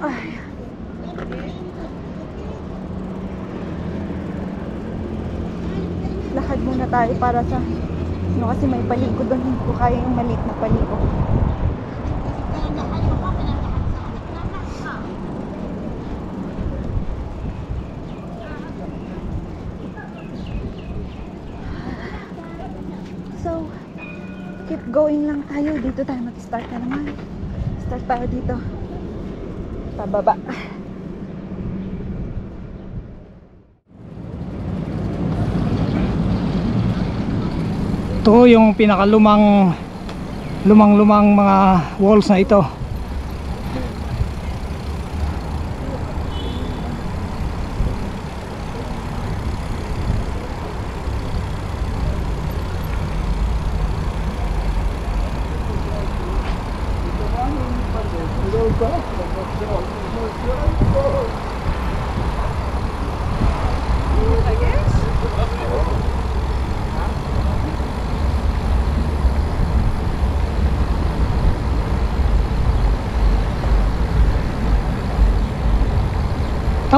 Ay. Lakad muna tayo para sa ano kasi may paliko doon. Hindi ko kaya yung maliit na paliko. So, keep going lang tayo. Dito tayo mag-start na naman. Start tayo dito. Pababa. Ito yung pinakalumang lumang-lumang mga walls na ito.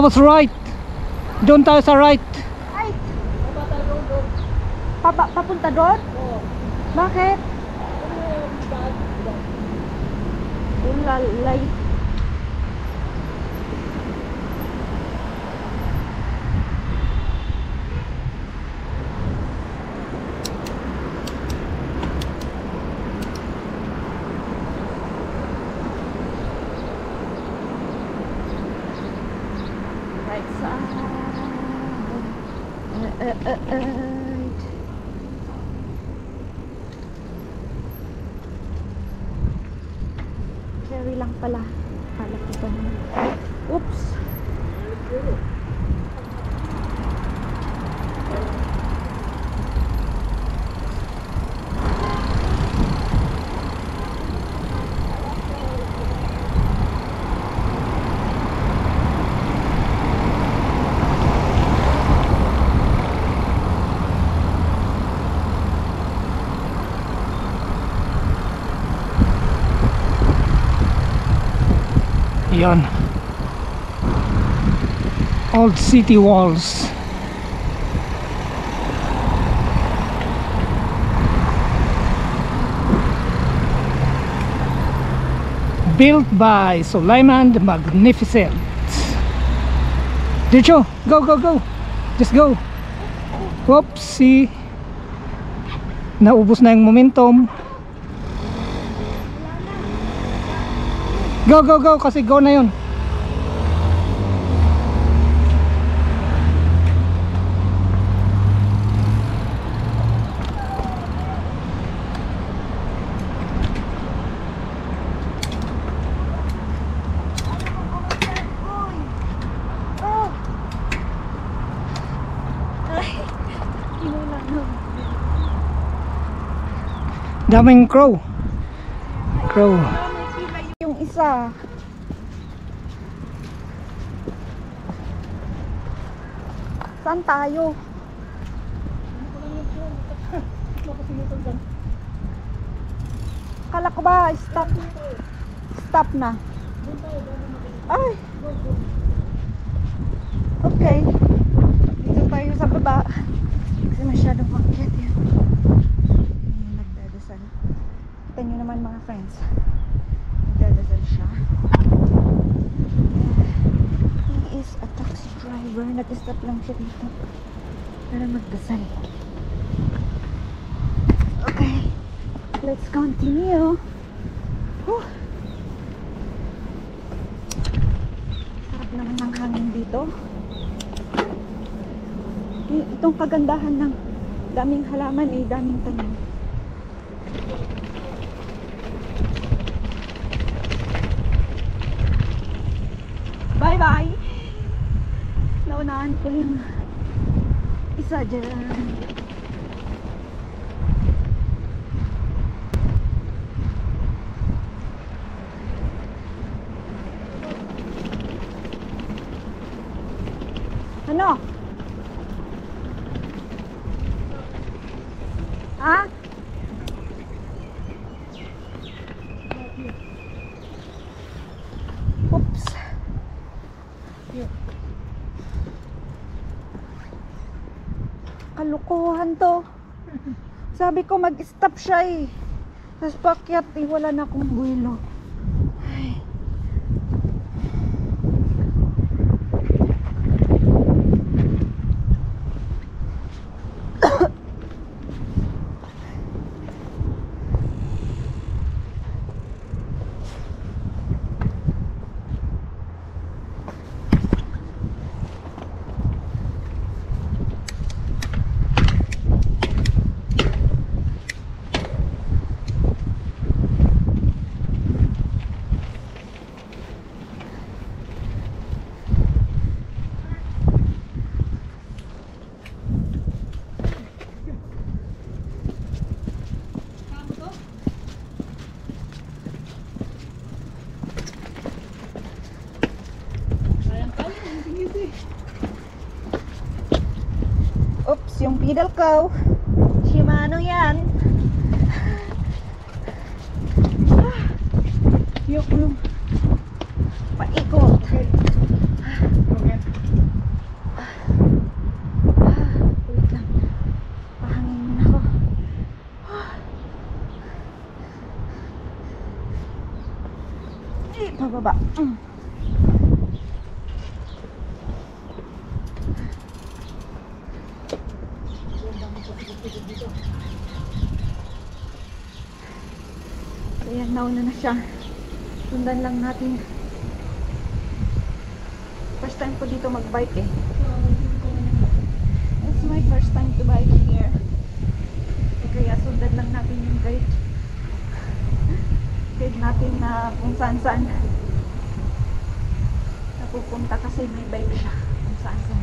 Tapos right. Doon tayo sa right. Ay! Papa, papunta doon? Bakit? Ulalay. Right Uh-huh. Old city walls. Built by Suleiman the Magnificent. Dicho, go, go, go. Just go. Whoopsie. Naubos na yung momentum. Go, go, go. Kasi go na yun. Daming crow. Crow. Yung isa. Saan tayo? Kala ko ba stop? Stop na. Ay. Okay. Dito tayo sa baba. Kasi masyadong makyat yan. Kita nyo naman mga friends. Nagdadasal siya. He is a taxi driver. Nag-stop lang siya dito. Para magdasal. Okay. Let's continue. Whew. Sarap naman ng hangin dito. Itong kagandahan ng daming halaman eh, daming tanim. Naunahan ko yung isa dyan. Ano? Ha? To. Sabi ko mag-stop siya eh. Tapos pakyat eh, wala na akong buwelo. Ay. Oops, yung pedal ko. Shimano yan. Ah, Yung yung paikot. Ah, wait lang. Pahangin muna ako. Ah. Eh, pababa. Mm. Ayan, nauna na siya. Sundan lang natin. First time ko dito mag-bike eh. It's my first time to bike here. Kaya sundan lang natin yung guide. Guide natin na kung saan saan. Napupunta kasi may bike siya. Kung saan saan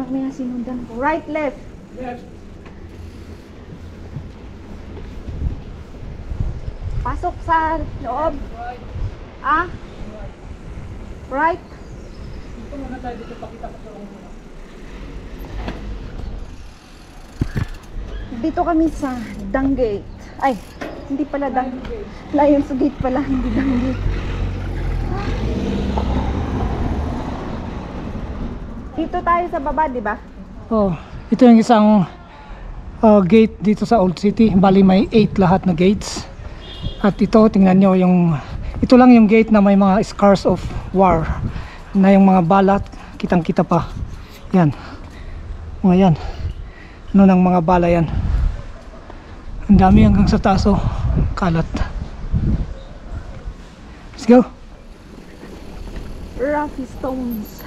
mamaya sinundan ko. Right, left! Pasok sa loob. Ah? Right? Dito kami sa Dang Gate. Ay, hindi pala Dang Lions Gate pala, hindi Dang Gate. Dito tayo sa baba, di ba? Oh, ito yung isang uh, gate dito sa Old City. Bali may 8 lahat na gates. At ito, tingnan nyo yung ito lang yung gate na may mga scars of war na yung mga balat kitang kita pa yan mga yan ano ng mga bala yan ang dami hanggang sa taas oh kalat let's go Rocky Stones.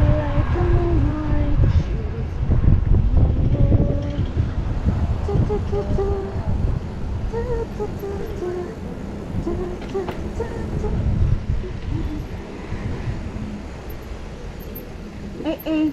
Like a moonlight Eh eh.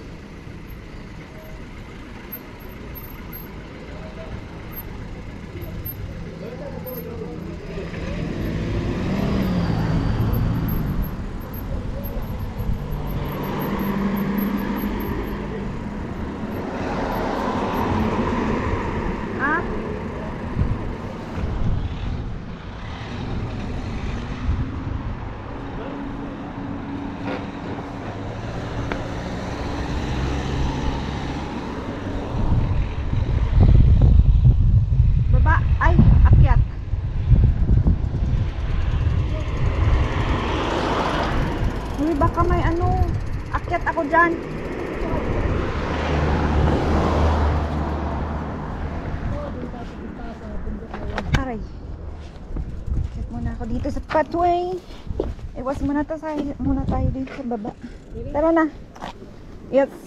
Ah? Baba. Ay, akyat. Uy, baka may ano. Akyat ako dyan. Aray. Check muna ako dito sa pathway. Iwas muna, ta sa, muna tayo dito sa baba. Tara na. Yes.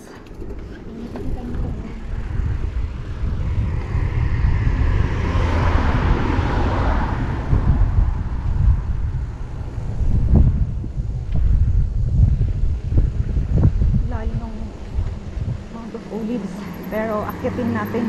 olives pero akitin natin.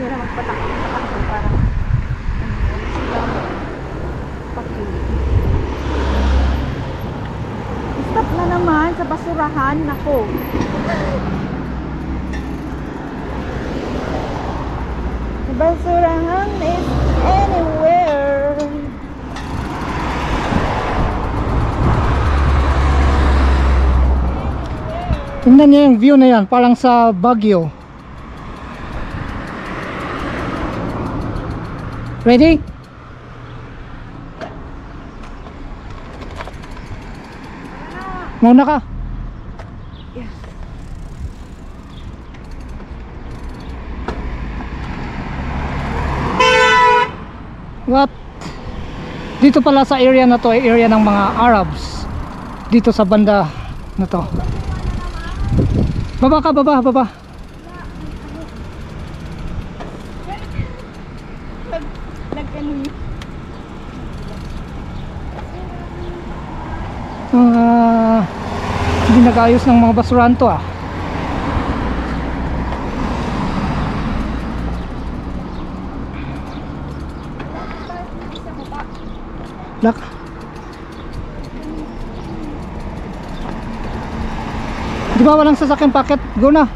Ang bibilis nila magpatakbo-takbo parang ano, wala silang pakili. Stop na naman sa basurahan. Nako. Basurahan is anywhere. Tingnan niyo yung view na yan, parang sa Baguio. Ready? Mauna ka. What? Dito pala sa area na to ay area ng mga Arabs. Dito sa banda na to. Baba ka, baba, baba. Ah, hindi nag-ayos ng mga basurahan to ah. Lak. Di ba walang sasakyan packet? Go na.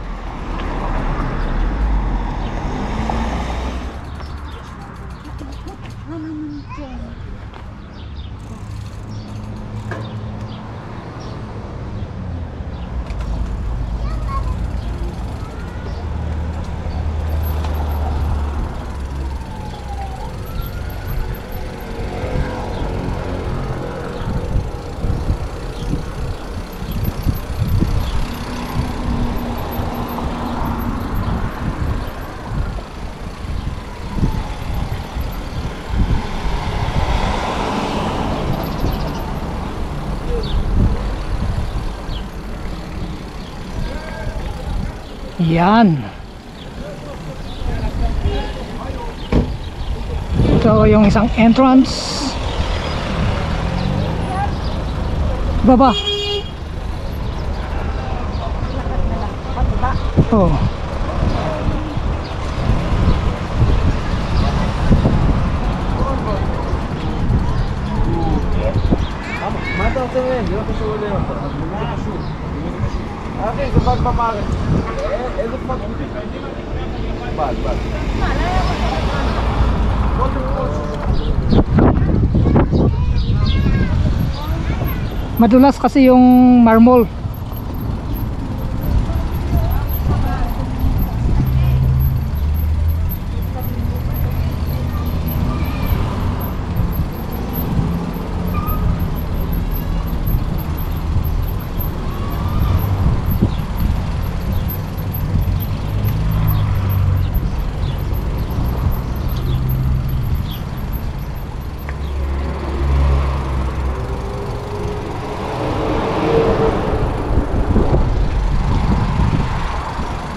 Yan. Ito yung isang entrance. Baba. Oh. Mata ko 'yan, 'yung kusulo 'yon. Ah, 'yung pagmamahal. Every fucking day. Bad, bad. What the Madulas kasi yung marmol.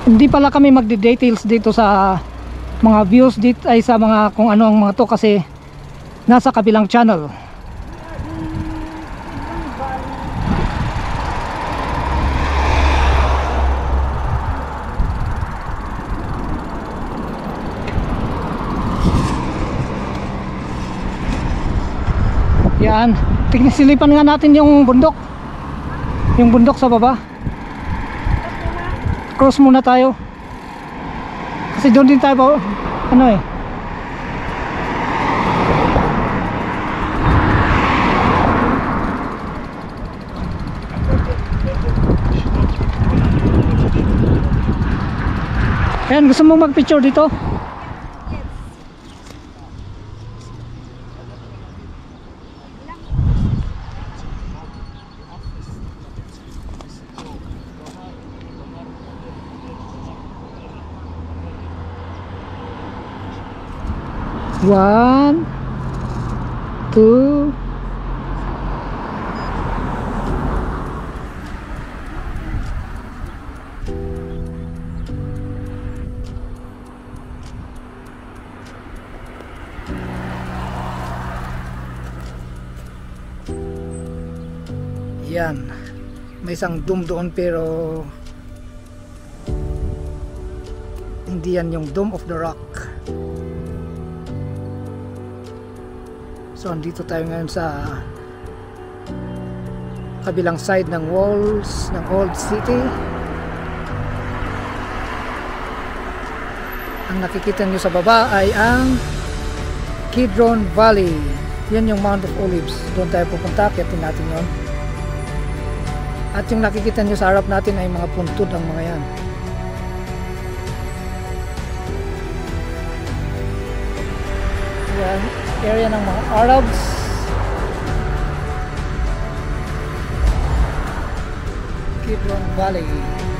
Hindi pala kami magde-details dito sa mga views dito ay sa mga kung ano ang mga to kasi nasa kabilang channel. Yan, tignan silipan nga natin yung bundok. Yung bundok sa baba. Cross muna tayo. Kasi doon din tayo ano eh. Ayan, gusto mo mag-picture dito? One, two, Yan. May isang dome doon pero hindi yan yung Dome of the Rock. So andito tayo ngayon sa kabilang side ng walls ng Old City. Ang nakikita nyo sa baba ay ang Kidron Valley. Yan yung Mount of Olives. Doon tayo pupunta. Kiyatin natin yon. At yung nakikita nyo sa harap natin ay mga puntod ang mga yan. Yan, area ng mga Arabs. Kidron Valley.